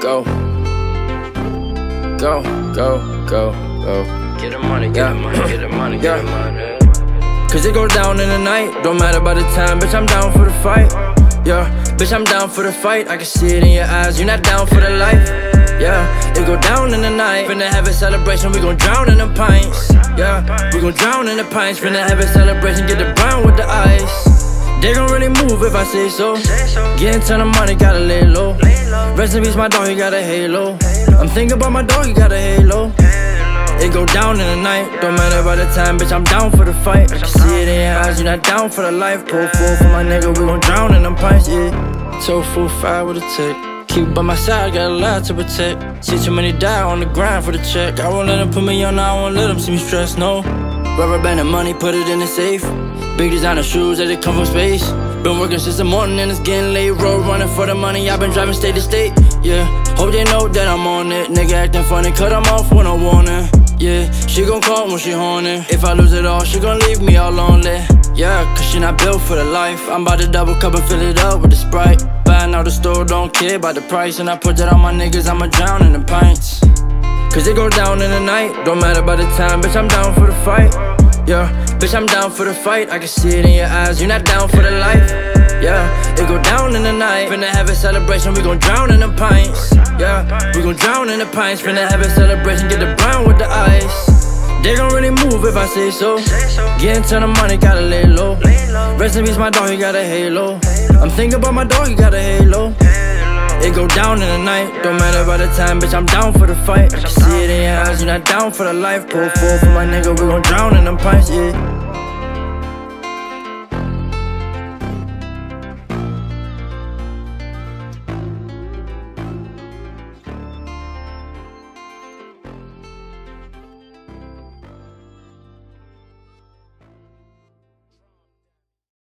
go. Go, go, go, go. Get the money, get Yeah. the money, get the money, get the money. Cause it go down in the night, don't matter by the time, bitch, I'm down for the fight. Yeah, bitch, I'm down for the fight. I can see it in your eyes, you're not down for the life. Yeah, it go down in the night. Finna have a celebration, we gon' drown in the pints. Yeah, we gon' drown in the pints. Finna have a celebration, get the brown with the ice. They gon' really move if I say so. Getting ton of money, gotta lay low. Rest in peace, my dog, he got a halo. I'm thinking about my dog, he got a halo. It go down in the night, don't matter by the time, bitch, I'm down for the fight. I can see it in your eyes, you're not down for the life. Pull full for my nigga, we gon' drown in them pints, yeah. So full five with a tick. Keep by my side, got a lot to protect. See too many die on the grind for the check. I won't let them put me on, I won't let them see me stressed, no. Rubber band of money, put it in the safe. Big designer shoes that it come from space. Been working since the morning and it's getting late. Road running for the money, I've been driving state to state. Yeah, hope they know that I'm on it. Nigga acting funny, cut 'em off when I want it. Yeah, she gon' call when she horny. If I lose it all, she gon' leave me all lonely. Yeah, cause she not built for the life. I'm about to double cup and fill it up with the sprite. Buying out the store, don't care about the price. And I put that on my niggas, I'ma drown in the pints. Cause it go down in the night, don't matter by the time, bitch, I'm down for the fight. Yeah, bitch, I'm down for the fight. I can see it in your eyes, you're not down for the life. Yeah, it go down in the night. Finna have a celebration, we gon' drown in the pints. Yeah, we gon' drown in the pints. Finna have a celebration, get the brown with the ice. They gon' really move if I say so. Getting ton the money, gotta lay low. Rest in peace, my dog, he got a halo. I'm thinking about my dog, he got a halo. Go down in the night, don't matter about the time, bitch, I'm down for the fight. I can see it in your eyes, you're not down for the life. Pull full for my nigga, we gon' drown in them pints, yeah.